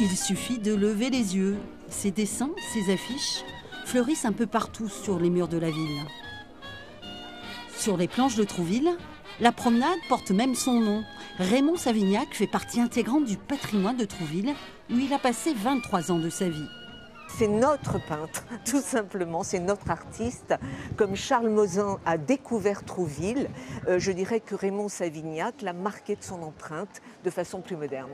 Il suffit de lever les yeux. Ces dessins, ces affiches fleurissent un peu partout sur les murs de la ville. Sur les planches de Trouville, la promenade porte même son nom. Raymond Savignac fait partie intégrante du patrimoine de Trouville, où il a passé 23 ans de sa vie. C'est notre peintre, tout simplement, c'est notre artiste. Comme Charles Mosin a découvert Trouville, euh, je dirais que Raymond Savignac l'a marqué de son empreinte de façon plus moderne.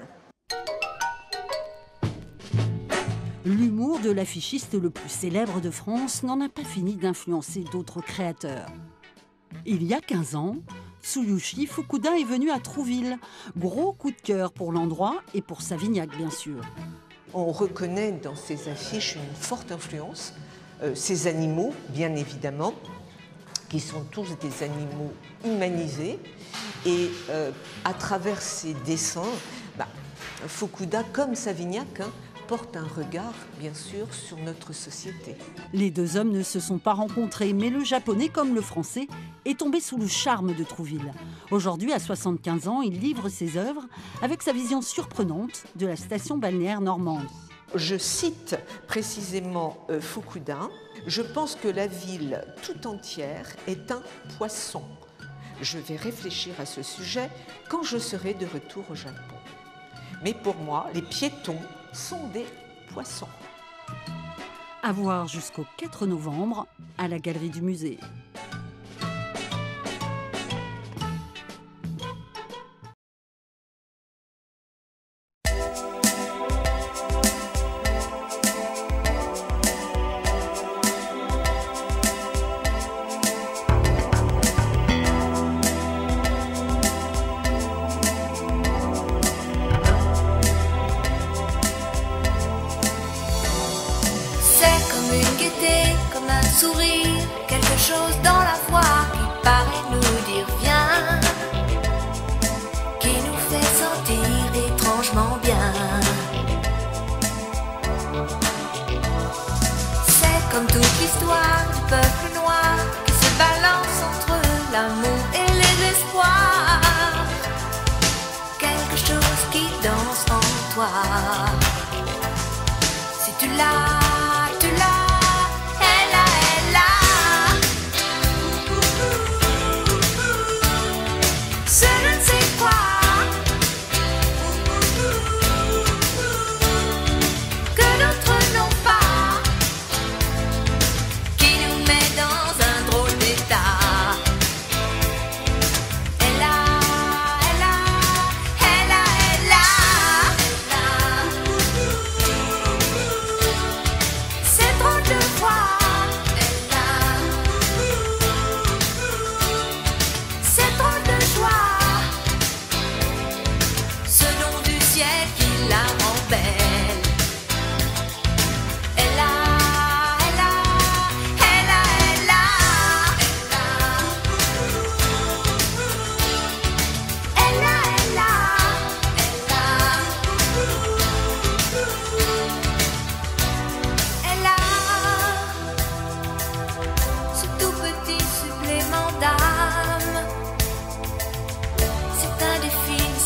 L'humour de l'affichiste le plus célèbre de France n'en a pas fini d'influencer d'autres créateurs. Il y a 15 ans, Tsuyushi Fukuda est venu à Trouville. Gros coup de cœur pour l'endroit et pour Savignac, bien sûr. On reconnaît dans ces affiches une forte influence. Euh, ces animaux, bien évidemment, qui sont tous des animaux humanisés. Et euh, à travers ces dessins, bah, Fukuda, comme Savignac, hein, porte un regard, bien sûr, sur notre société. Les deux hommes ne se sont pas rencontrés, mais le japonais, comme le français, est tombé sous le charme de Trouville. Aujourd'hui, à 75 ans, il livre ses œuvres avec sa vision surprenante de la station balnéaire normande. Je cite précisément euh, Fukuda. Je pense que la ville tout entière est un poisson. Je vais réfléchir à ce sujet quand je serai de retour au Japon. Mais pour moi, les piétons sont des poissons. À voir jusqu'au 4 novembre à la galerie du musée. Quelque chose dans la voix qui paraît nous dire viens, qui nous fait sentir étrangement bien. C'est comme toute l'histoire du peuple noir qui se balance entre l'amour et les espoirs. Quelque chose qui danse en toi. Si tu l'as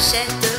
qui